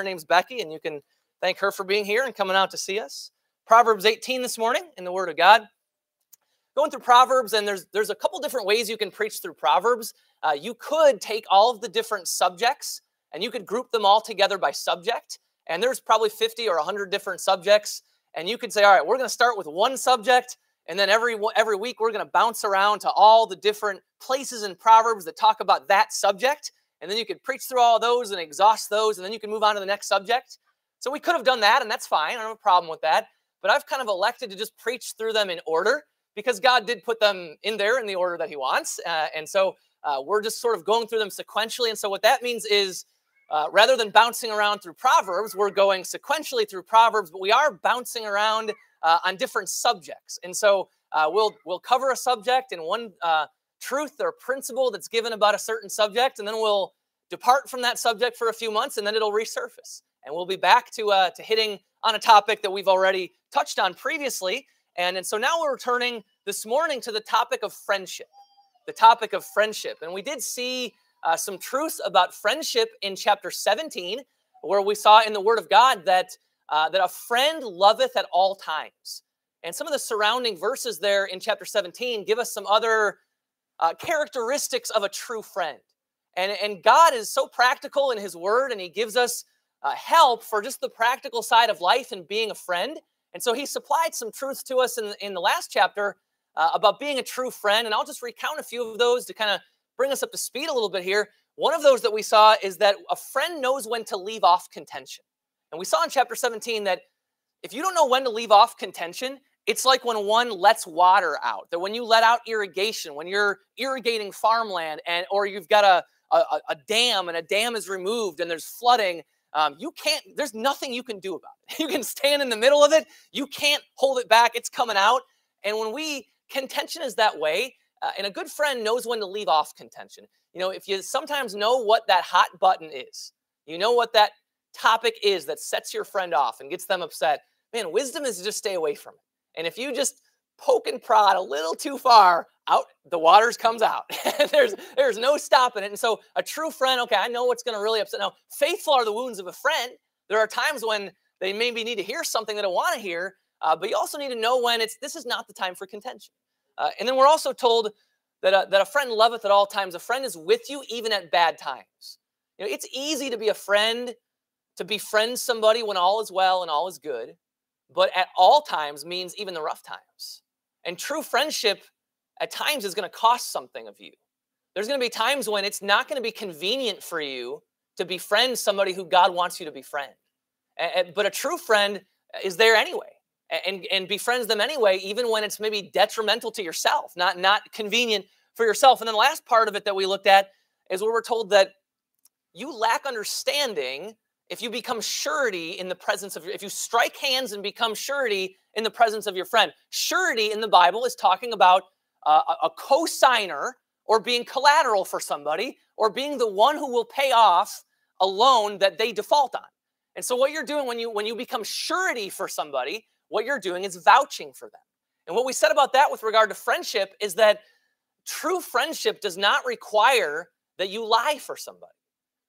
Her name's Becky, and you can thank her for being here and coming out to see us. Proverbs 18 this morning in the Word of God. Going through Proverbs, and there's there's a couple different ways you can preach through Proverbs. Uh, you could take all of the different subjects and you could group them all together by subject. And there's probably 50 or 100 different subjects. And you could say, all right, we're going to start with one subject and then every every week we're going to bounce around to all the different places in Proverbs that talk about that subject. And then you could preach through all those and exhaust those, and then you can move on to the next subject. So we could have done that, and that's fine. I don't have a problem with that. But I've kind of elected to just preach through them in order because God did put them in there in the order that He wants. Uh, and so uh, we're just sort of going through them sequentially. And so what that means is uh, rather than bouncing around through Proverbs, we're going sequentially through Proverbs, but we are bouncing around uh, on different subjects. And so uh, we'll we'll cover a subject in one uh, truth or principle that's given about a certain subject, and then we'll depart from that subject for a few months, and then it'll resurface, and we'll be back to uh, to hitting on a topic that we've already touched on previously. And, and so now we're returning this morning to the topic of friendship, the topic of friendship, and we did see uh, some truths about friendship in chapter 17, where we saw in the Word of God that uh, that a friend loveth at all times. And some of the surrounding verses there in chapter 17 give us some other uh, characteristics of a true friend. And, and God is so practical in His Word, and He gives us uh, help for just the practical side of life and being a friend. And so He supplied some truths to us in, in the last chapter uh, about being a true friend. And I'll just recount a few of those to kind of bring us up to speed a little bit here. One of those that we saw is that a friend knows when to leave off contention. And we saw in chapter 17 that if you don't know when to leave off contention, it's like when one lets water out. That when you let out irrigation, when you're irrigating farmland, and or you've got a a, a dam and a dam is removed and there's flooding, um, you can't. There's nothing you can do about it. You can stand in the middle of it. You can't hold it back. It's coming out. And when we contention is that way, uh, and a good friend knows when to leave off contention. You know, if you sometimes know what that hot button is, you know what that topic is that sets your friend off and gets them upset. Man, wisdom is to just stay away from it. And if you just poke and prod a little too far, out the waters comes out. there's there's no stopping it. And so a true friend, okay, I know what's going to really upset. Now, faithful are the wounds of a friend. There are times when they maybe need to hear something they don't want to hear, uh, but you also need to know when it's this is not the time for contention. Uh, and then we're also told that a, that a friend loveth at all times. A friend is with you even at bad times. You know, it's easy to be a friend, to befriend somebody when all is well and all is good but at all times means even the rough times. And true friendship at times is going to cost something of you. There's going to be times when it's not going to be convenient for you to befriend somebody who God wants you to befriend. But a true friend is there anyway and, and befriends them anyway, even when it's maybe detrimental to yourself, not, not convenient for yourself. And then the last part of it that we looked at is where we're told that you lack understanding if you become surety in the presence of your, if you strike hands and become surety in the presence of your friend. Surety in the Bible is talking about uh, a co-signer or being collateral for somebody or being the one who will pay off a loan that they default on. And so what you're doing when you when you become surety for somebody, what you're doing is vouching for them. And what we said about that with regard to friendship is that true friendship does not require that you lie for somebody.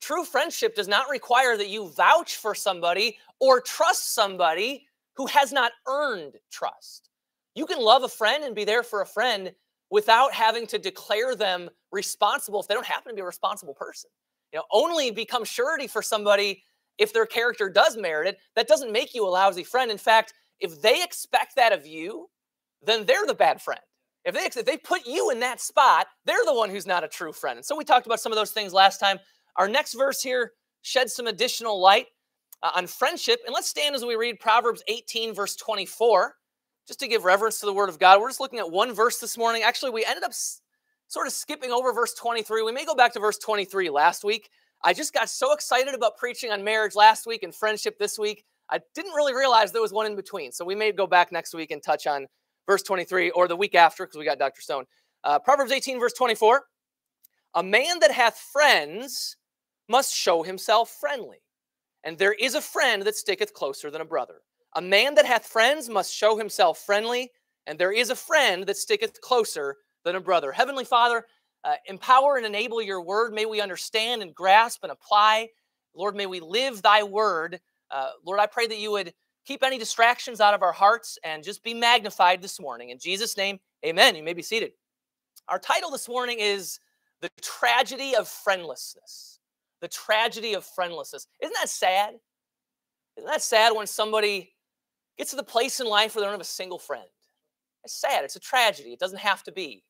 True friendship does not require that you vouch for somebody or trust somebody who has not earned trust. You can love a friend and be there for a friend without having to declare them responsible if they don't happen to be a responsible person. You know, only become surety for somebody if their character does merit it. That doesn't make you a lousy friend. In fact, if they expect that of you, then they're the bad friend. If they if they put you in that spot, they're the one who's not a true friend. And so we talked about some of those things last time. Our next verse here sheds some additional light uh, on friendship. And let's stand as we read Proverbs 18, verse 24, just to give reverence to the word of God. We're just looking at one verse this morning. Actually, we ended up s- sort of skipping over verse 23. We may go back to verse 23 last week. I just got so excited about preaching on marriage last week and friendship this week. I didn't really realize there was one in between. So we may go back next week and touch on verse 23 or the week after because we got Dr. Stone. Uh, Proverbs 18, verse 24. A man that hath friends must show himself friendly. And there is a friend that sticketh closer than a brother. A man that hath friends must show himself friendly, and there is a friend that sticketh closer than a brother. Heavenly Father, uh, empower and enable your word. May we understand and grasp and apply Lord, may we live thy word. Uh, Lord, I pray that you would keep any distractions out of our hearts and just be magnified this morning. In Jesus' name, amen. You may be seated. Our title this morning is The Tragedy of Friendlessness. The Tragedy of Friendlessness. Isn't that sad? Isn't that sad when somebody gets to the place in life where they don't have a single friend? It's sad. It's a tragedy. It doesn't have to be.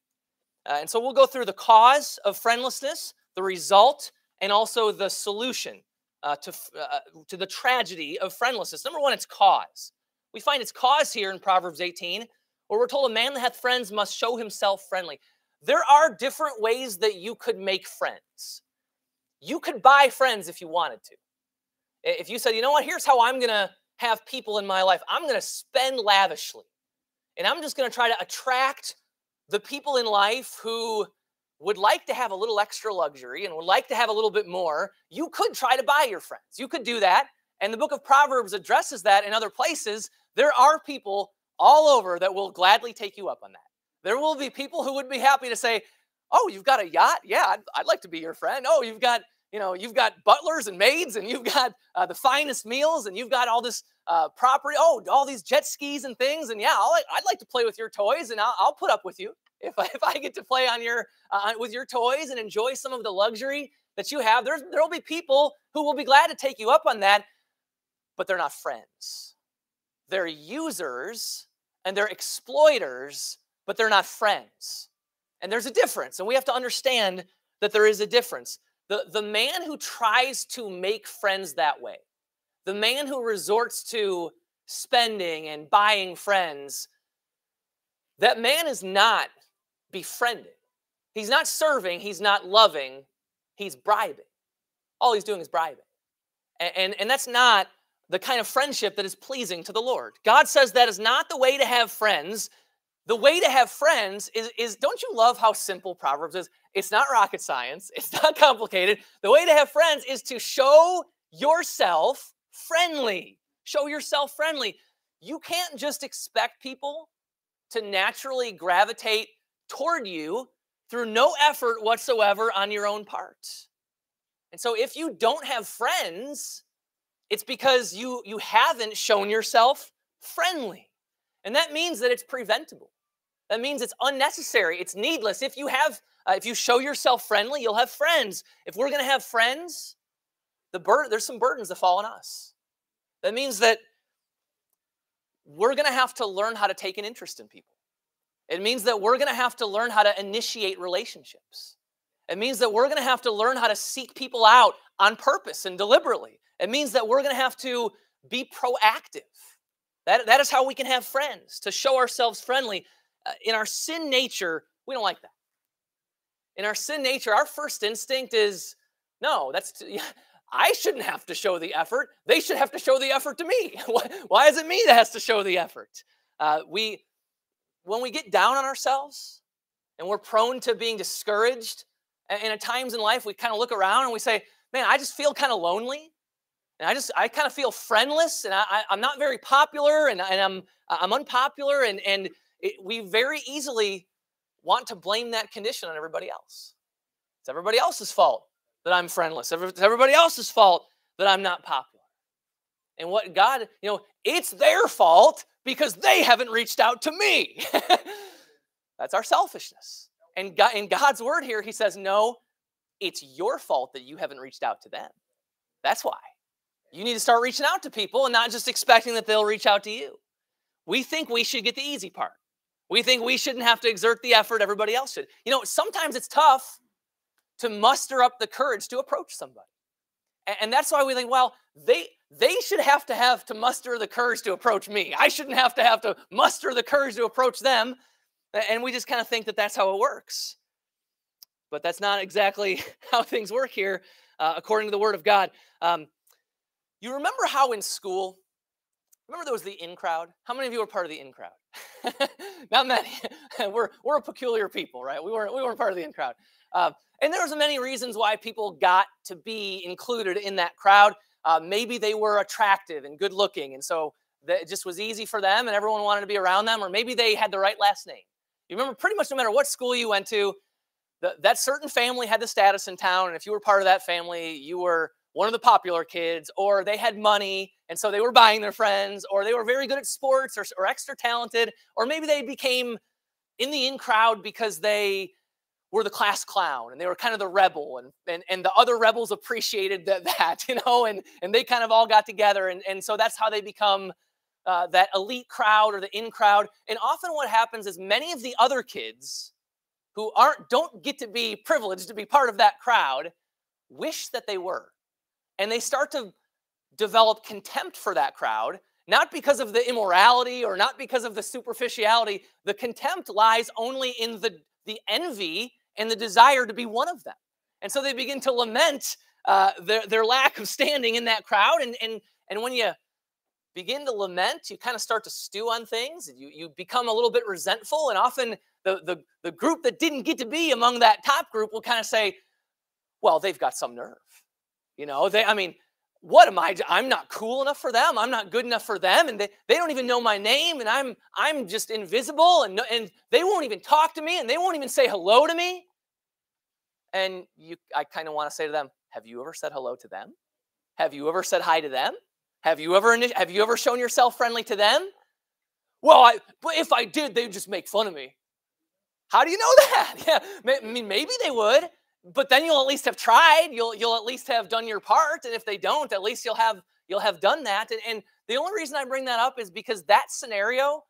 Uh, and so we'll go through the cause of friendlessness, the result, and also the solution uh, to, uh, to the tragedy of friendlessness. Number one, it's cause. We find its cause here in Proverbs 18, where we're told a man that hath friends must show himself friendly. There are different ways that you could make friends. You could buy friends if you wanted to. If you said, you know what, here's how I'm going to have people in my life, I'm going to spend lavishly. And I'm just going to try to attract the people in life who would like to have a little extra luxury and would like to have a little bit more, you could try to buy your friends. You could do that. And the book of Proverbs addresses that in other places. There are people all over that will gladly take you up on that. There will be people who would be happy to say, Oh, you've got a yacht? Yeah, I'd, I'd like to be your friend. Oh, you've got, you know, you've got butlers and maids and you've got uh, the finest meals and you've got all this uh, property. Oh, all these jet skis and things. And yeah, i would like to play with your toys and I'll, I'll, put up with you if I, if I get to play on your uh, with your toys and enjoy some of the luxury that you have. There will be people who will be glad to take you up on that, but they're not friends. They're users and they're exploiters, but they're not friends. And there's a difference, and we have to understand that there is a difference. The, the man who tries to make friends that way, the man who resorts to spending and buying friends, that man is not befriending. He's not serving, he's not loving, he's bribing. All he's doing is bribing. And, and, and, that's not the kind of friendship that is pleasing to the Lord. God says that is not the way to have friends. The way to have friends is, is don't you love how simple Proverbs is? It's not rocket science, it's not complicated. The way to have friends is to show yourself friendly. Show yourself friendly. You can't just expect people to naturally gravitate toward you through no effort whatsoever on your own part. And so if you don't have friends, it's because you you haven't shown yourself friendly. And that means that it's preventable. That means it's unnecessary. It's needless. If you have uh, if you show yourself friendly, you'll have friends. If we're going to have friends, the bur- there's some burdens that fall on us. That means that we're going to have to learn how to take an interest in people. It means that we're going to have to learn how to initiate relationships. It means that we're going to have to learn how to seek people out on purpose and deliberately. It means that we're going to have to be proactive. That, that is how we can have friends, to show ourselves friendly. Uh, in our sin nature, we don't like that. In our sin nature, our first instinct is no, that's, too, I shouldn't have to show the effort. They should have to show the effort to me. why, why is it me that has to show the effort? Uh, we, when we get down on ourselves and we're prone to being discouraged, and, and at times in life we kind of look around and we say, man, I just feel kind of lonely. And I just, I kind of feel friendless and I, am not very popular and, and I'm, I'm unpopular. And, and it, we very easily want to blame that condition on everybody else. It's everybody else's fault that I'm friendless. It's everybody else's fault that I'm not popular. And what God, you know, it's their fault because they haven't reached out to me. That's our selfishness. And God, in God's word here, he says, no, it's your fault that you haven't reached out to them. That's why. You need to start reaching out to people and not just expecting that they'll reach out to you. We think we should get the easy part. We think we shouldn't have to exert the effort everybody else should. You know, sometimes it's tough to muster up the courage to approach somebody. And that's why we think, well, they they should have to have to muster the courage to approach me. I shouldn't have to have to muster the courage to approach them. And we just kind of think that that's how it works. But that's not exactly how things work here, uh, according to the Word of God. Um, you remember how in school, remember there was the in crowd? How many of you were part of the in crowd? not many. we're, we're a peculiar people, right? We weren't, we weren't part of the in crowd. Uh, and there was many reasons why people got to be included in that crowd. Uh, maybe they were attractive and good looking, and so it just was easy for them, and everyone wanted to be around them. Or maybe they had the right last name. You remember, pretty much no matter what school you went to, the, that certain family had the status in town, and if you were part of that family, you were one of the popular kids, or they had money and so they were buying their friends, or they were very good at sports or, or extra talented, or maybe they became in the in crowd because they were the class clown and they were kind of the rebel and and, and the other rebels appreciated that, that you know and and they kind of all got together and, and so that's how they become uh, that elite crowd or the in crowd and often what happens is many of the other kids who aren't don't get to be privileged to be part of that crowd wish that they were and they start to develop contempt for that crowd, not because of the immorality or not because of the superficiality. The contempt lies only in the, the envy and the desire to be one of them. And so they begin to lament uh, their, their lack of standing in that crowd. And, and, and when you begin to lament, you kind of start to stew on things. You, you become a little bit resentful. And often the, the, the group that didn't get to be among that top group will kind of say, well, they've got some nerve. You know, they, I mean, what am I? I'm not cool enough for them. I'm not good enough for them. And they, they don't even know my name. And I'm, I'm just invisible and, and they won't even talk to me and they won't even say hello to me. And you, I kind of want to say to them, have you ever said hello to them? Have you ever said hi to them? Have you ever, have you ever shown yourself friendly to them? Well, I, but if I did, they'd just make fun of me. How do you know that? Yeah, I mean, maybe they would but then you'll at least have tried you'll you'll at least have done your part and if they don't at least you'll have you'll have done that and, and the only reason i bring that up is because that scenario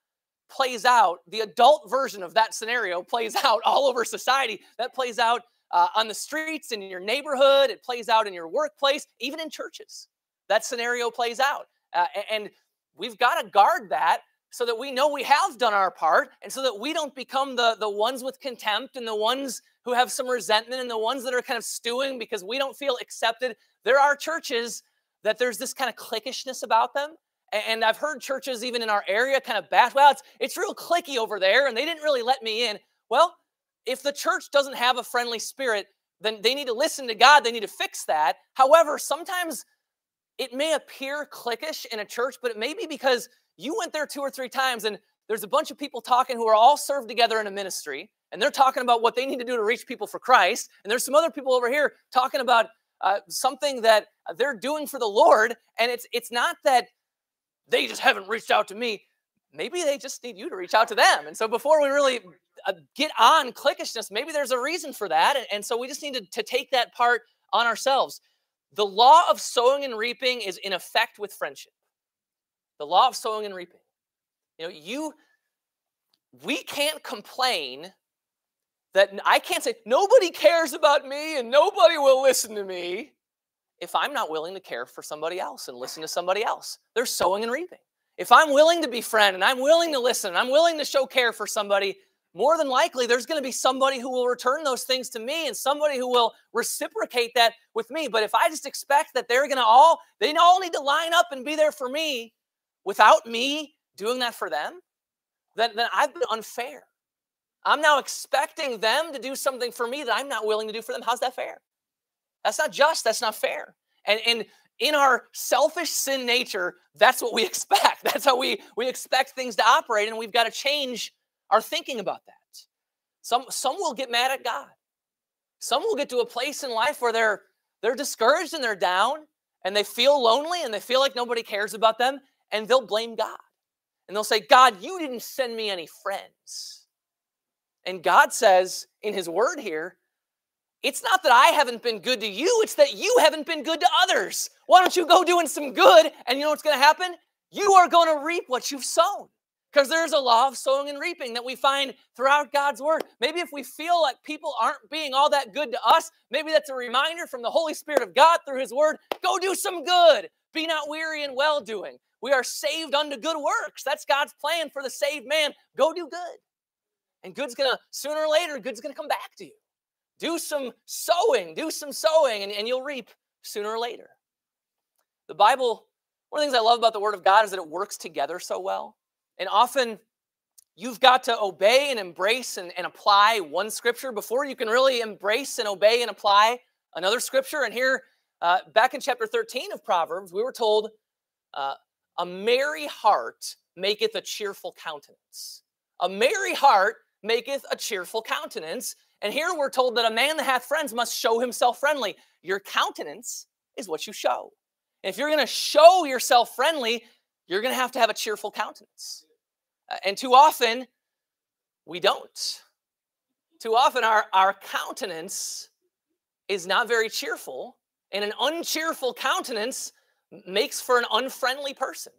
plays out the adult version of that scenario plays out all over society that plays out uh, on the streets in your neighborhood it plays out in your workplace even in churches that scenario plays out uh, and we've got to guard that so that we know we have done our part and so that we don't become the, the ones with contempt and the ones who have some resentment and the ones that are kind of stewing because we don't feel accepted. There are churches that there's this kind of cliquishness about them. And I've heard churches even in our area kind of bash, well, it's, it's real cliquey over there and they didn't really let me in. Well, if the church doesn't have a friendly spirit, then they need to listen to God. They need to fix that. However, sometimes it may appear cliquish in a church, but it may be because you went there two or three times and there's a bunch of people talking who are all served together in a ministry and they're talking about what they need to do to reach people for Christ. And there's some other people over here talking about uh, something that they're doing for the Lord. And it's it's not that they just haven't reached out to me. Maybe they just need you to reach out to them. And so before we really uh, get on cliquishness, maybe there's a reason for that. And, and so we just need to, to take that part on ourselves. The law of sowing and reaping is in effect with friendship. The law of sowing and reaping. You know, you we can't complain that I can't say nobody cares about me and nobody will listen to me if I'm not willing to care for somebody else and listen to somebody else. They're sowing and reaping. If I'm willing to be friend and I'm willing to listen and I'm willing to show care for somebody, more than likely there's going to be somebody who will return those things to me and somebody who will reciprocate that with me. But if I just expect that they're going to all they all need to line up and be there for me without me doing that for them, then, then I've been unfair. I'm now expecting them to do something for me that I'm not willing to do for them. How's that fair? That's not just, that's not fair. And, and in our selfish sin nature, that's what we expect. That's how we, we expect things to operate, and we've got to change our thinking about that. Some, some will get mad at God. Some will get to a place in life where they're, they're discouraged and they're down and they feel lonely and they feel like nobody cares about them, and they'll blame God. And they'll say, God, you didn't send me any friends. And God says in His word here, it's not that I haven't been good to you, it's that you haven't been good to others. Why don't you go doing some good? And you know what's going to happen? You are going to reap what you've sown. Because there's a law of sowing and reaping that we find throughout God's word. Maybe if we feel like people aren't being all that good to us, maybe that's a reminder from the Holy Spirit of God through His word go do some good. Be not weary in well doing. We are saved unto good works. That's God's plan for the saved man. Go do good. And good's gonna, sooner or later, good's gonna come back to you. Do some sowing, do some sowing, and, and you'll reap sooner or later. The Bible, one of the things I love about the Word of God is that it works together so well. And often you've got to obey and embrace and, and apply one scripture before you can really embrace and obey and apply another scripture. And here, uh, back in chapter 13 of Proverbs, we were told, uh, A merry heart maketh a cheerful countenance. A merry heart maketh a cheerful countenance. And here we're told that a man that hath friends must show himself friendly. Your countenance is what you show. If you're going to show yourself friendly, you're going to have to have a cheerful countenance. Uh, and too often, we don't. Too often, our, our countenance is not very cheerful, and an uncheerful countenance makes for an unfriendly person.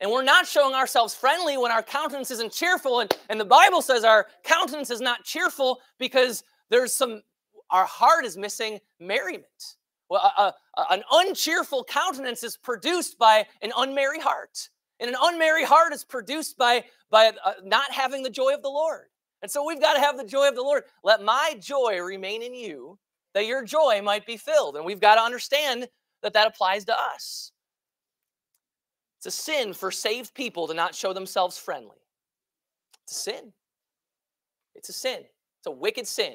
And we're not showing ourselves friendly when our countenance isn't cheerful. And, and the Bible says our countenance is not cheerful because there's some, our heart is missing merriment. Well, a, a, an uncheerful countenance is produced by an unmerry heart. And an unmerry heart is produced by, by uh, not having the joy of the Lord. And so we've got to have the joy of the Lord. Let my joy remain in you, that your joy might be filled. And we've got to understand that that applies to us. It's a sin for saved people to not show themselves friendly. It's a sin. It's a sin. It's a wicked sin.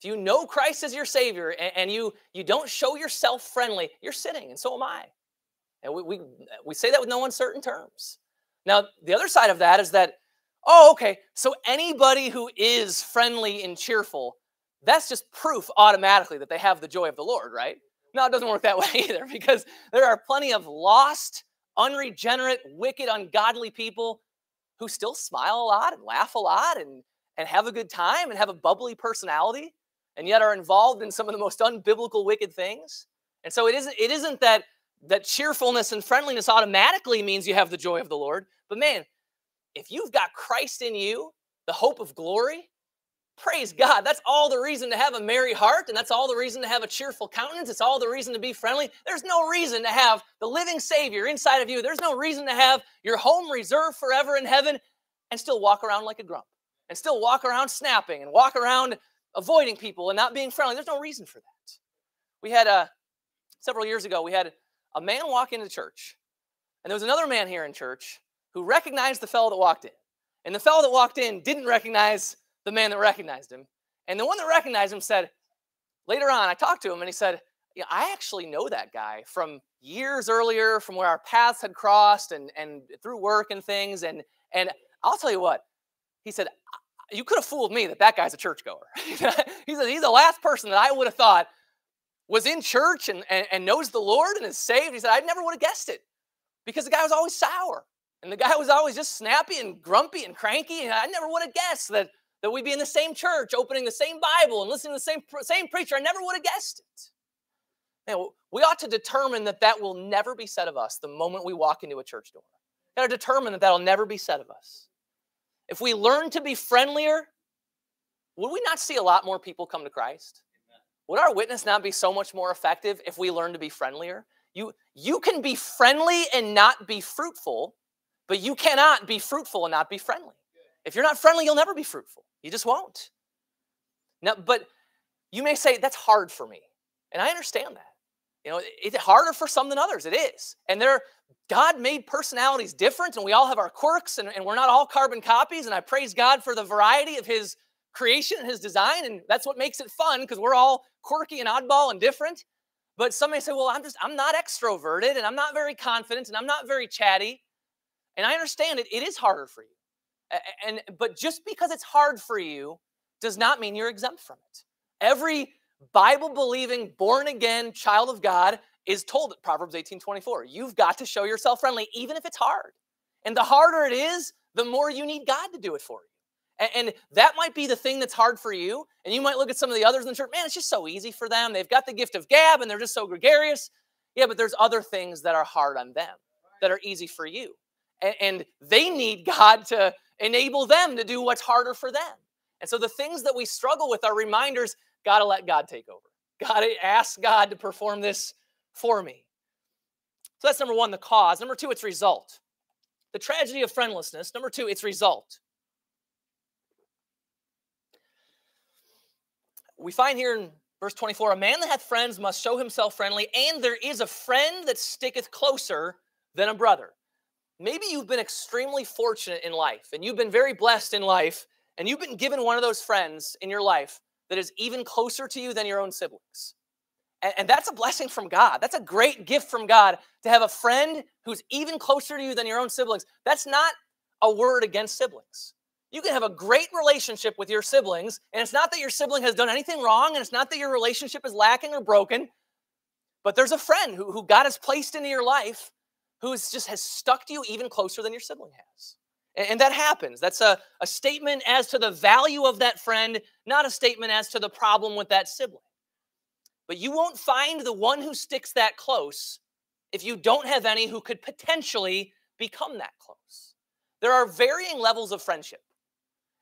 If you know Christ as your Savior and, and you, you don't show yourself friendly, you're sinning, and so am I. And we, we, we say that with no uncertain terms. Now, the other side of that is that, oh, okay, so anybody who is friendly and cheerful, that's just proof automatically that they have the joy of the Lord, right? No, it doesn't work that way either because there are plenty of lost, unregenerate, wicked, ungodly people who still smile a lot and laugh a lot and, and have a good time and have a bubbly personality and yet are involved in some of the most unbiblical wicked things. And so it isn't, it isn't that that cheerfulness and friendliness automatically means you have the joy of the Lord. But man, if you've got Christ in you, the hope of glory, praise God. That's all the reason to have a merry heart, and that's all the reason to have a cheerful countenance. It's all the reason to be friendly. There's no reason to have the living Savior inside of you. There's no reason to have your home reserved forever in heaven and still walk around like a grump and still walk around snapping and walk around avoiding people and not being friendly. There's no reason for that. We had a several years ago, we had a man walk into church, and there was another man here in church who recognized the fellow that walked in. And the fellow that walked in didn't recognize the man that recognized him. And the one that recognized him said, later on, I talked to him and he said, yeah, I actually know that guy from years earlier, from where our paths had crossed and, and through work and things. And, and I'll tell you what, he said, you could have fooled me that that guy's a churchgoer. he said, he's the last person that I would have thought was in church and, and, and knows the Lord and is saved. He said, I never would have guessed it because the guy was always sour. And the guy was always just snappy and grumpy and cranky. And I never would have guessed that, that we'd be in the same church, opening the same Bible and listening to the same, same preacher. I never would have guessed it. Now, we ought to determine that that will never be said of us the moment we walk into a church door. Got to determine that that'll never be said of us. If we learn to be friendlier, would we not see a lot more people come to Christ? Would our witness not be so much more effective if we learn to be friendlier? You, you can be friendly and not be fruitful, but you cannot be fruitful and not be friendly. If you're not friendly, you'll never be fruitful. You just won't. Now, but you may say, that's hard for me. And I understand that. You know, it's harder for some than others. It is. And there, God made personalities different, and we all have our quirks, and, and we're not all carbon copies. And I praise God for the variety of His creation, and His design, and that's what makes it fun because we're all quirky and oddball and different. But some may say, well, I'm just, I'm not extroverted, and I'm not very confident, and I'm not very chatty. And I understand it, it is harder for you. And but just because it's hard for you does not mean you're exempt from it. Every Bible believing, born again child of God is told at Proverbs 18 24, you've got to show yourself friendly, even if it's hard. And the harder it is, the more you need God to do it for you. And, that might be the thing that's hard for you. And you might look at some of the others in the church, man, it's just so easy for them. They've got the gift of gab and they're just so gregarious. Yeah, but there's other things that are hard on them that are easy for you. And they need God to enable them to do what's harder for them. And so the things that we struggle with are reminders got to let God take over. Got to ask God to perform this for me. So that's number one, the cause. Number two, its result. The tragedy of friendlessness. Number two, its result. We find here in verse 24 a man that hath friends must show himself friendly, and there is a friend that sticketh closer than a brother. Maybe you've been extremely fortunate in life, and you've been very blessed in life, and you've been given one of those friends in your life that is even closer to you than your own siblings. And, and, that's a blessing from God. That's a great gift from God to have a friend who's even closer to you than your own siblings. That's not a word against siblings. You can have a great relationship with your siblings, and it's not that your sibling has done anything wrong, and it's not that your relationship is lacking or broken, But there's a friend who, who God has placed into your life who is just has stuck to you even closer than your sibling has. And, and that happens. That's a, a statement as to the value of that friend, not a statement as to the problem with that sibling. But you won't find the one who sticks that close if you don't have any who could potentially become that close. There are varying levels of friendship.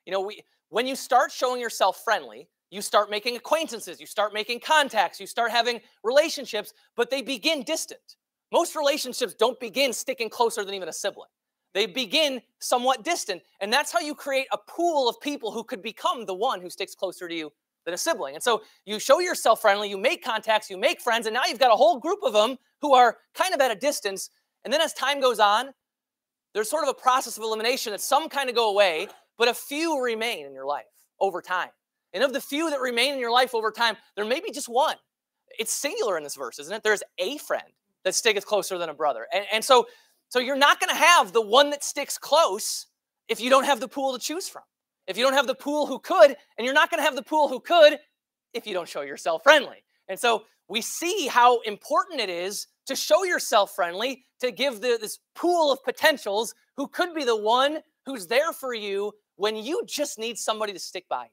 You know, we when you start showing yourself friendly, you start making acquaintances, you start making contacts, you start having relationships, but they begin distant. Most relationships don't begin sticking closer than even a sibling. They begin somewhat distant, and that's how you create a pool of people who could become the one who sticks closer to you than a sibling. And so you show yourself friendly, you make contacts, you make friends, and now you've got a whole group of them who are kind of at a distance. And then as time goes on, there's sort of a process of elimination that some kind of go away, but a few remain in your life over time. And of the few that remain in your life over time, there may be just one. It's singular in this verse, isn't it? There's a friend that sticketh closer than a brother. And, and so, so you're not going to have the one that sticks close if you don't have the pool to choose from. If you don't have the pool who could, and you're not going to have the pool who could if you don't show yourself friendly. And so we see how important it is to show yourself friendly, to give the, this pool of potentials who could be the one who's there for you when you just need somebody to stick by.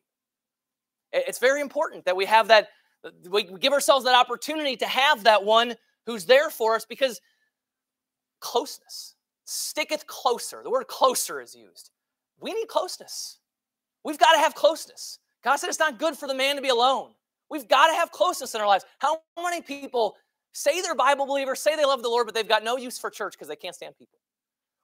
It's very important that we have that, we give ourselves that opportunity to have that one who's there for us because closeness sticketh closer. The word closer is used. We need closeness. We've got to have closeness. God said it's not good for the man to be alone. We've got to have closeness in our lives. How many people say they're Bible believers, say they love the Lord, but they've got no use for church because they can't stand people?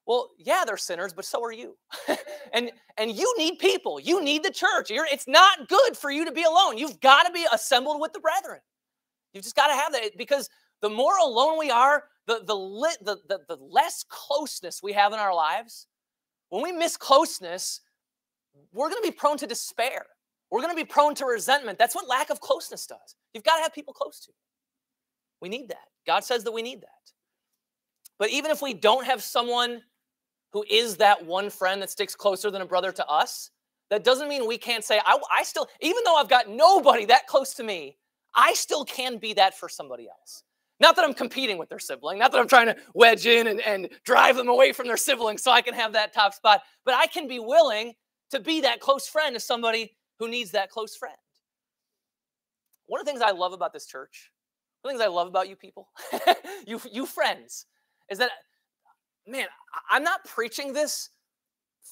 Well, yeah, they're sinners, but so are you. and and you need people. You need the church. You're, it's not good for you to be alone. You've got to be assembled with the brethren. You've just got to have that because the more alone we are, the the, the the the less closeness we have in our lives. When we miss closeness, we're going to be prone to despair. We're going to be prone to resentment. That's what lack of closeness does. You've got to have people close to you. We need that. God says that we need that. But even if we don't have someone who is that one friend that sticks closer than a brother to us, that doesn't mean we can't say, I, I still, even though I've got nobody that close to me, I still can be that for somebody else. Not that I'm competing with their sibling, not that I'm trying to wedge in and, and drive them away from their sibling so I can have that top spot, but I can be willing to be that close friend to somebody who needs that close friend. One of the things I love about this church, one of the things I love about you people, you, you friends, is that, man, I'm not preaching this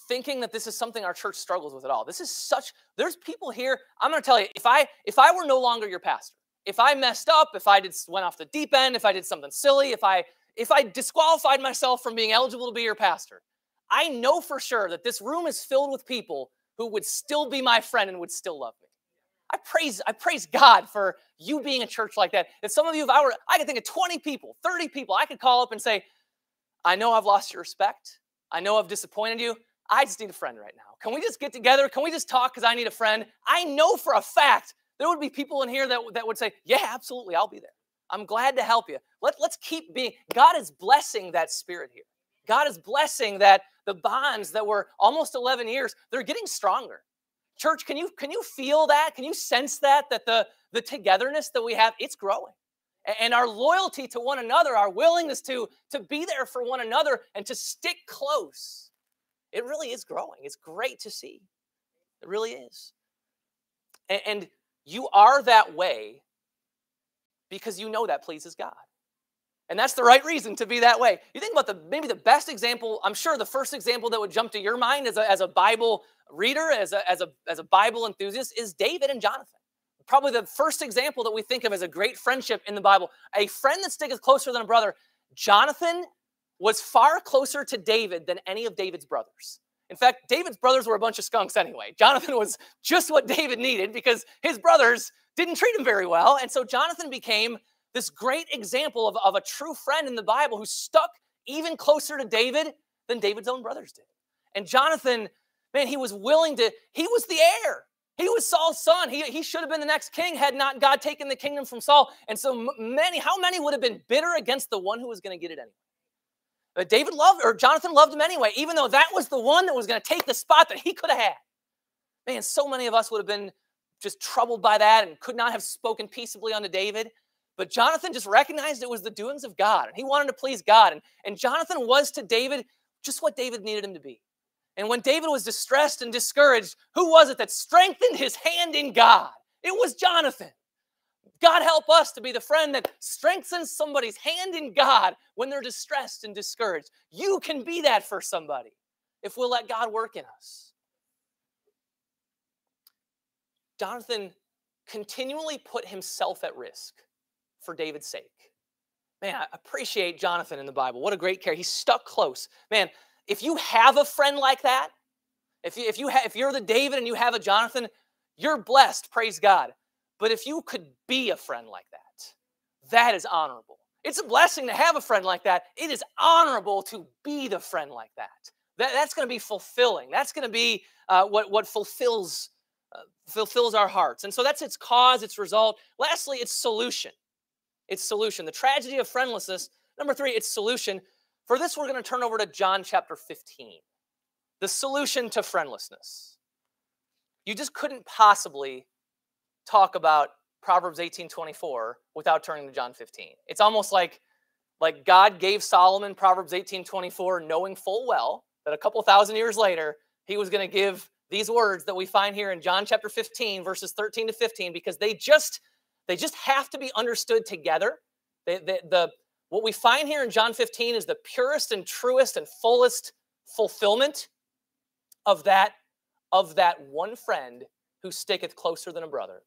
thinking that this is something our church struggles with at all. This is such, there's people here, I'm going to tell you, if I, if I were no longer your pastor, if I messed up, if I did, went off the deep end, if I did something silly, if I, if I disqualified myself from being eligible to be your pastor, I know for sure that this room is filled with people who would still be my friend and would still love me. I praise, I praise God for you being a church like that. If some of you, if I were, I could think of 20 people, 30 people, I could call up and say, I know I've lost your respect. I know I've disappointed you. I just need a friend right now. Can we just get together? Can we just talk because I need a friend? I know for a fact there would be people in here that, that would say, Yeah, absolutely, I'll be there. I'm glad to help you. Let, let's keep being, God is blessing that spirit here. God is blessing that the bonds that were almost 11 years, they're getting stronger. Church, can you can you feel that? Can you sense that that the the togetherness that we have, it's growing. And our loyalty to one another, our willingness to to be there for one another and to stick close. It really is growing. It's great to see. It really is. And, and you are that way because you know that pleases God. And that's the right reason to be that way. You think about the maybe the best example, I'm sure the first example that would jump to your mind as a, as a Bible reader, as a, as, a, as a Bible enthusiast, is David and Jonathan. Probably the first example that we think of as a great friendship in the Bible. A friend that sticketh closer than a brother. Jonathan was far closer to David than any of David's brothers. In fact, David's brothers were a bunch of skunks anyway. Jonathan was just what David needed because his brothers didn't treat him very well. And so Jonathan became this great example of, of a true friend in the Bible who stuck even closer to David than David's own brothers did. And Jonathan, man, he was willing to, he was the heir. He was Saul's son. He, he should have been the next king had not God taken the kingdom from Saul. And so many, how many would have been bitter against the one who was going to get it anyway? But David loved, or Jonathan loved him anyway, even though that was the one that was going to take the spot that he could have had. Man, so many of us would have been just troubled by that and could not have spoken peaceably unto David. But Jonathan just recognized it was the doings of God and he wanted to please God. And, and Jonathan was to David just what David needed him to be. And when David was distressed and discouraged, who was it that strengthened his hand in God? It was Jonathan. God help us to be the friend that strengthens somebody's hand in God when they're distressed and discouraged. You can be that for somebody if we'll let God work in us. Jonathan continually put himself at risk for David's sake. Man, I appreciate Jonathan in the Bible. What a great care. He stuck close. Man, if you have a friend like that, if, you, if, you ha- if you're the David and you have a Jonathan, you're blessed, praise God. But if you could be a friend like that, that is honorable. It's a blessing to have a friend like that. It is honorable to be the friend like that. that that's going to be fulfilling. That's going to be uh, what, what fulfills, uh, fulfills our hearts. And so that's its cause, its result. Lastly, its solution. Its solution. The tragedy of friendlessness. Number three, its solution. For this, we're going to turn over to John chapter 15. The solution to friendlessness. You just couldn't possibly talk about Proverbs 18:24 without turning to John 15. It's almost like like God gave Solomon Proverbs 18:24 knowing full well that a couple thousand years later he was going to give these words that we find here in John chapter 15 verses 13 to 15 because they just they just have to be understood together. They, the what we find here in John 15 is the purest and truest and fullest fulfillment of that of that one friend who sticketh closer than a brother.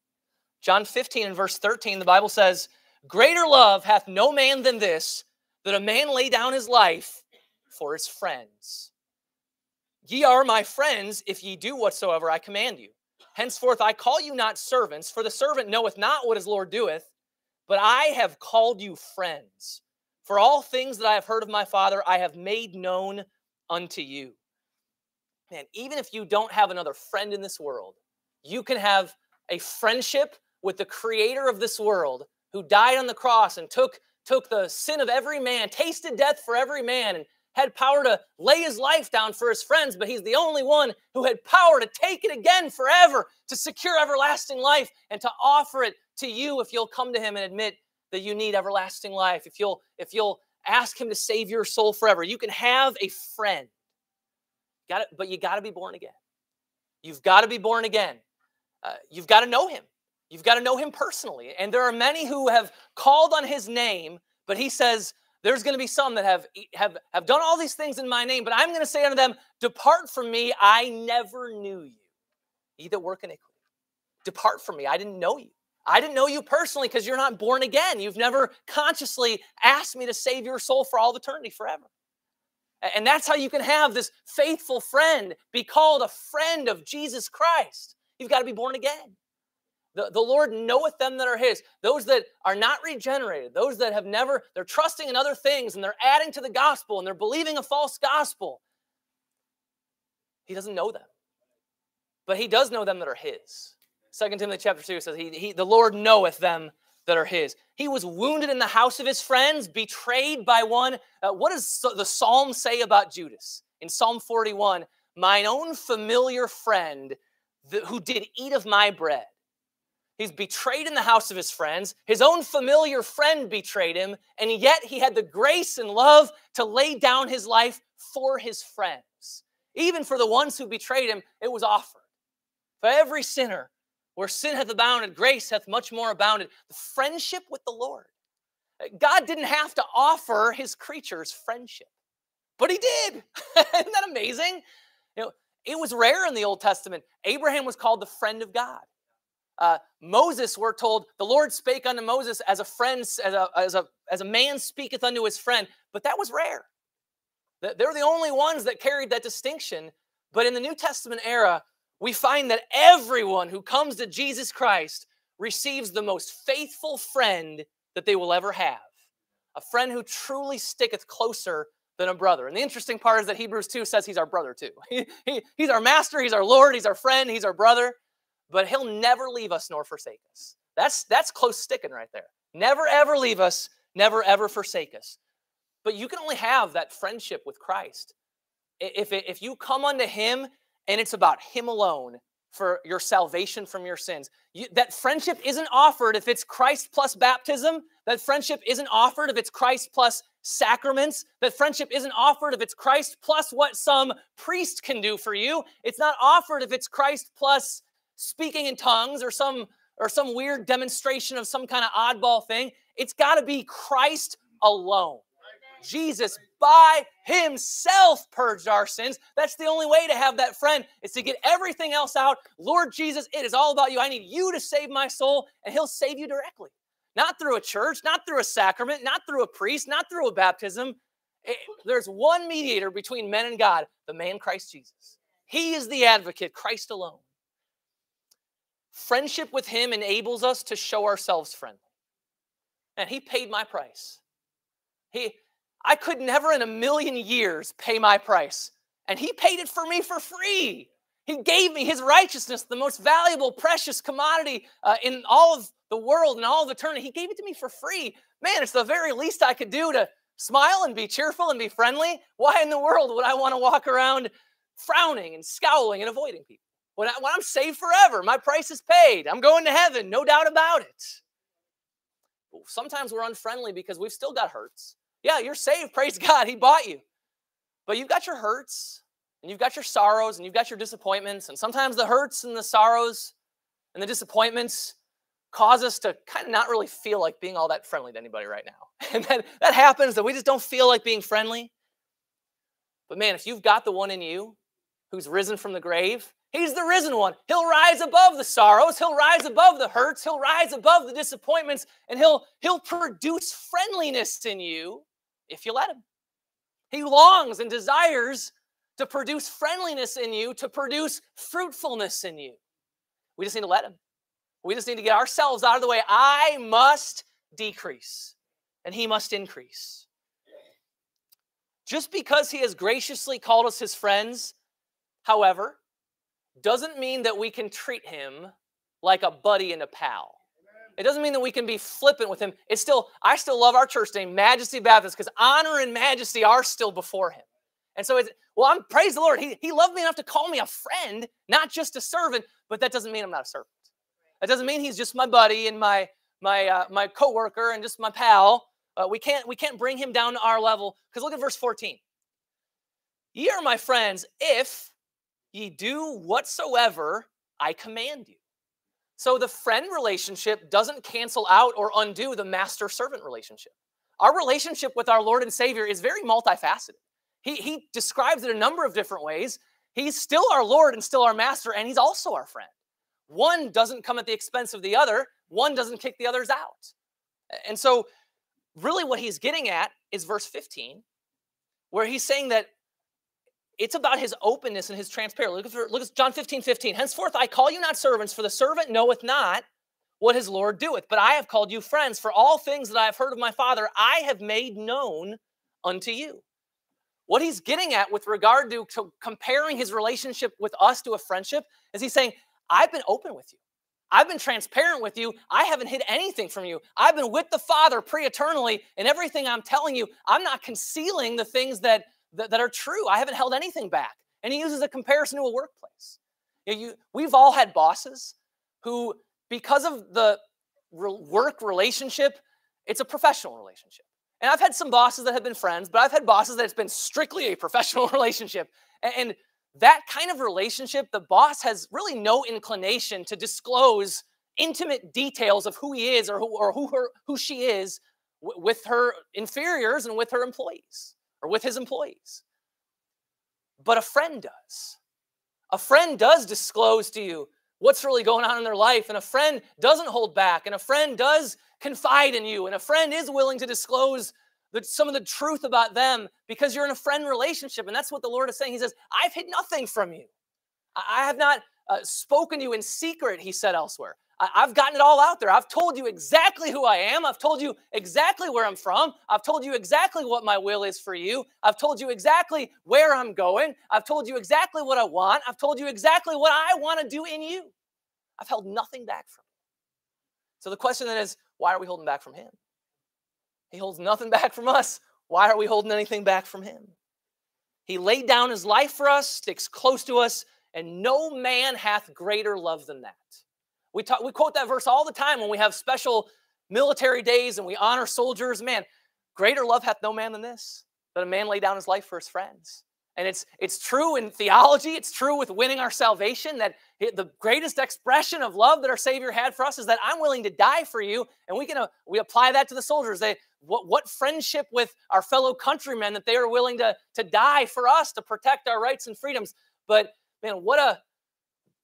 John 15 and verse 13, the Bible says, Greater love hath no man than this, that a man lay down his life for his friends. Ye are my friends if ye do whatsoever I command you. Henceforth I call you not servants, for the servant knoweth not what his Lord doeth, but I have called you friends. For all things that I have heard of my Father, I have made known unto you man, even if you don't have another friend in this world, you can have a friendship with the creator of this world who died on the cross and took, took the sin of every man, tasted death for every man, and had power to lay his life down for his friends, but he's the only one who had power to take it again forever, to secure everlasting life, and to offer it to you if you'll come to him and admit that you need everlasting life. If you'll, if you'll ask him to save your soul forever, you can have a friend Got it, but you got to be born again. You've got to be born again. Uh, you've got to know him. You've got to know him personally. And there are many who have called on his name, but he says, there's going to be some that have, have, have done all these things in my name, but I'm going to say unto them, Depart from me, I never knew you. Ye that work iniquity. Depart from me, I didn't know you. I didn't know you personally because you're not born again. You've never consciously asked me to save your soul for all eternity forever. And that's how you can have this faithful friend be called a friend of Jesus Christ. You've got to be born again. The, the Lord knoweth them that are His. Those that are not regenerated, those that have never, they're trusting in other things and they're adding to the gospel and they're believing a false gospel. He doesn't know them. But He does know them that are His. Second Timothy chapter 2 says, he, he, The Lord knoweth them that are his. He was wounded in the house of his friends, betrayed by one. Uh, what does the psalm say about Judas? In Psalm 41, mine own familiar friend who did eat of my bread. He's betrayed in the house of his friends. His own familiar friend betrayed him, and yet he had the grace and love to lay down his life for his friends. Even for the ones who betrayed him, it was offered. For every sinner, where sin hath abounded, grace hath much more abounded. The friendship with the Lord. God didn't have to offer his creatures friendship, but he did. Isn't that amazing? You know, it was rare in the Old Testament. Abraham was called the friend of God. Uh, Moses, we're told, the Lord spake unto Moses as a friend, as a, as, a, as a man speaketh unto his friend, but that was rare. They're the only ones that carried that distinction. But in the New Testament era, we find that everyone who comes to Jesus Christ receives the most faithful friend that they will ever have a friend who truly sticketh closer than a brother. And the interesting part is that Hebrews 2 says he's our brother too. He, he, he's our master, he's our Lord, he's our friend, he's our brother, but he'll never leave us nor forsake us. That's, that's close sticking right there. Never ever leave us, never ever forsake us. But you can only have that friendship with Christ if, if you come unto him and it's about Him alone, for your salvation from your sins. You, that friendship isn't offered if it's Christ plus baptism. That friendship isn't offered if it's Christ plus sacraments. That friendship isn't offered if it's Christ plus what some priest can do for you. It's not offered if it's Christ plus speaking in tongues or some or some weird demonstration of some kind of oddball thing. It's got to be Christ alone. Jesus by himself purged our sins. That's the only way to have that friend is to get everything else out. Lord Jesus, it is all about you. I need you to save my soul, and he'll save you directly. Not through a church, not through a sacrament, not through a priest, not through a baptism. It, there's one mediator between men and God, the man Christ Jesus. He is the advocate, Christ alone. Friendship with him enables us to show ourselves friendly. And he paid my price. He I could never in a million years pay my price. And he paid it for me for free. He gave me his righteousness, the most valuable, precious commodity uh, in all of the world and all of eternity. He gave it to me for free. Man, it's the very least I could do to smile and be cheerful and be friendly. Why in the world would I want to walk around frowning and scowling and avoiding people? When, I, when I'm saved forever, my price is paid. I'm going to heaven, no doubt about it. Sometimes we're unfriendly because we've still got hurts. Yeah, you're saved. Praise God. He bought you. But you've got your hurts and you've got your sorrows and you've got your disappointments. And sometimes the hurts and the sorrows and the disappointments cause us to kind of not really feel like being all that friendly to anybody right now. And that, that happens that we just don't feel like being friendly. But man, if you've got the one in you who's risen from the grave, he's the risen one. He'll rise above the sorrows, he'll rise above the hurts, he'll rise above the disappointments, and he'll he'll produce friendliness in you if you let him. He longs and desires to produce friendliness in you, to produce fruitfulness in you. We just need to let him. We just need to get ourselves out of the way. I must decrease and he must increase. Just because he has graciously called us his friends, however, doesn't mean that we can treat him like a buddy and a pal. It doesn't mean that we can be flippant with him. It's still, I still love our church name, Majesty Baptist, because honor and majesty are still before him. And so it's, well, I'm praise the Lord. He, he loved me enough to call me a friend, not just a servant, but that doesn't mean I'm not a servant. That doesn't mean he's just my buddy and my my uh, my coworker and just my pal. Uh, we can't we can't bring him down to our level because look at verse 14. Ye are my friends if ye do whatsoever I command you. So the friend relationship doesn't cancel out or undo the master servant relationship. Our relationship with our Lord and Savior is very multifaceted. He, he describes it a number of different ways. He's still our Lord and still our master, and he's also our friend. One doesn't come at the expense of the other, one doesn't kick the others out. And so, really, what he's getting at is verse 15, where he's saying that it's about his openness and his transparency. Look at, look at John 15, 15. Henceforth I call you not servants, for the servant knoweth not what his Lord doeth. But I have called you friends, for all things that I have heard of my Father, I have made known unto you. What he's getting at with regard to, to comparing his relationship with us to a friendship is he's saying, I've been open with you. I've been transparent with you. I haven't hid anything from you. I've been with the Father pre eternally, and everything I'm telling you, I'm not concealing the things that that, that are true. I haven't held anything back. And he uses a comparison to a workplace. You you, we've all had bosses who, because of the re- work relationship, it's a professional relationship. And I've had some bosses that have been friends, but I've had bosses that it's been strictly a professional relationship. And, and that kind of relationship, the boss has really no inclination to disclose intimate details of who he is or who, or who, her, who she is with her inferiors and with her employees or with his employees. But a friend does. A friend does disclose to you what's really going on in their life, and a friend doesn't hold back, and a friend does confide in you, and a friend is willing to disclose the, some of the truth about them because you're in a friend relationship. And that's what the Lord is saying. He says, I've hid nothing from you. I have not uh, spoken to you in secret, he said elsewhere. I've gotten it all out there. I've told you exactly who I am. I've told you exactly where I'm from. I've told you exactly what my will is for you. I've told you exactly where I'm going. I've told you exactly what I want. I've told you exactly what I want to do in you. I've held nothing back from you. So the question then is why are we holding back from him? He holds nothing back from us. Why are we holding anything back from him? He laid down his life for us, sticks close to us, and no man hath greater love than that. We talk, we quote that verse all the time when we have special military days and we honor soldiers. Man, greater love hath no man than this, that a man lay down his life for his friends. And it's it's true in theology, it's true with winning our salvation that the greatest expression of love that our Savior had for us is that I'm willing to die for you. And we can uh, we apply that to the soldiers. They what, what friendship with our fellow countrymen that they are willing to, to die for us to protect our rights and freedoms. But man, what a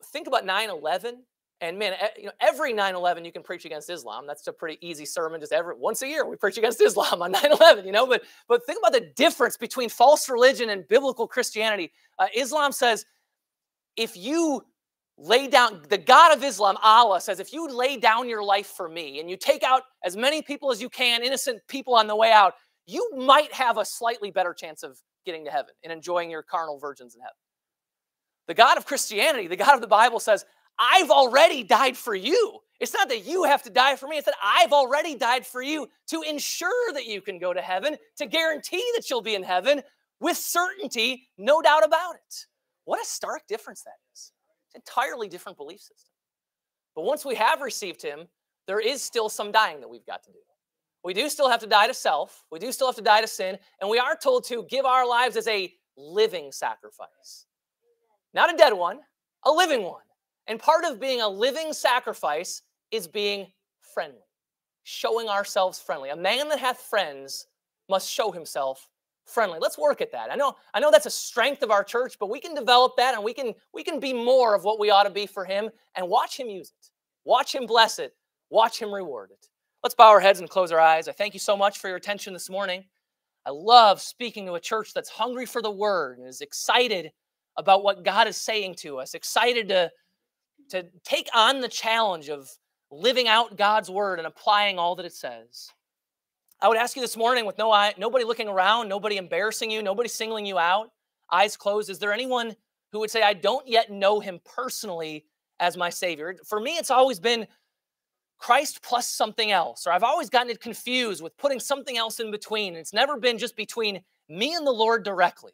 think about 9-11 and man, you know, every 9/11 you can preach against Islam. That's a pretty easy sermon. Just every once a year we preach against Islam on 9/11. You know, but but think about the difference between false religion and biblical Christianity. Uh, Islam says if you lay down, the God of Islam, Allah says, if you lay down your life for me and you take out as many people as you can, innocent people on the way out, you might have a slightly better chance of getting to heaven and enjoying your carnal virgins in heaven. The God of Christianity, the God of the Bible says, I've already died for you. It's not that you have to die for me, it's that I've already died for you to ensure that you can go to heaven, to guarantee that you'll be in heaven with certainty, no doubt about it. What a stark difference that is. It's an entirely different belief system. But once we have received him, there is still some dying that we've got to do. We do still have to die to self, we do still have to die to sin, and we are told to give our lives as a living sacrifice. Not a dead one, a living one. And part of being a living sacrifice is being friendly, showing ourselves friendly. A man that hath friends must show himself friendly. Let's work at that. I know I know that's a strength of our church, but we can develop that and we can we can be more of what we ought to be for him and watch him use it. Watch him bless it. Watch him reward it. Let's bow our heads and close our eyes. I thank you so much for your attention this morning. I love speaking to a church that's hungry for the word and is excited about what God is saying to us, excited to to take on the challenge of living out God's word and applying all that it says. I would ask you this morning with no eye, nobody looking around, nobody embarrassing you, nobody singling you out, eyes closed, is there anyone who would say, I don't yet know him personally as my Savior? For me, it's always been Christ plus something else, or I've always gotten it confused with putting something else in between. It's never been just between me and the Lord directly.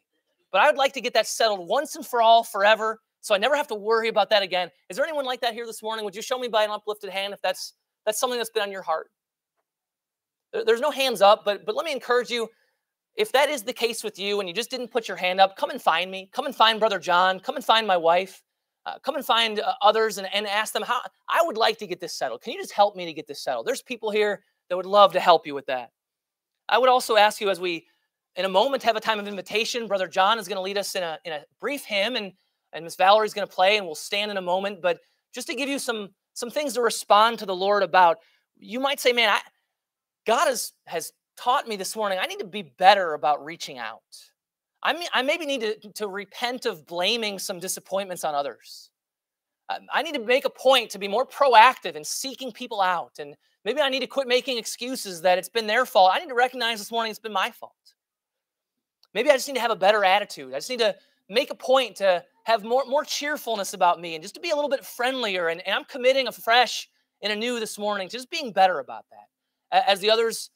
But I would like to get that settled once and for all, forever, so I never have to worry about that again. Is there anyone like that here this morning? Would you show me by an uplifted hand if that's that's something that's been on your heart? There's no hands up, but but let me encourage you. If that is the case with you and you just didn't put your hand up, come and find me. Come and find Brother John. Come and find my wife. Uh, come and find uh, others and, and ask them how I would like to get this settled. Can you just help me to get this settled? There's people here that would love to help you with that. I would also ask you as we, in a moment, have a time of invitation. Brother John is going to lead us in a, in a brief hymn, and and Miss Valerie's going to play, and we'll stand in a moment. But just to give you some some things to respond to the Lord about, you might say, "Man, I, God has has taught me this morning. I need to be better about reaching out. I mean, I maybe need to, to repent of blaming some disappointments on others. I need to make a point to be more proactive in seeking people out, and maybe I need to quit making excuses that it's been their fault. I need to recognize this morning it's been my fault. Maybe I just need to have a better attitude. I just need to make a point to have more, more cheerfulness about me and just to be a little bit friendlier. And, and I'm committing afresh and anew this morning to just being better about that. As the others